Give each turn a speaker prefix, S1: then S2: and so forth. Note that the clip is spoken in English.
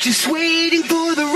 S1: Just waiting for the.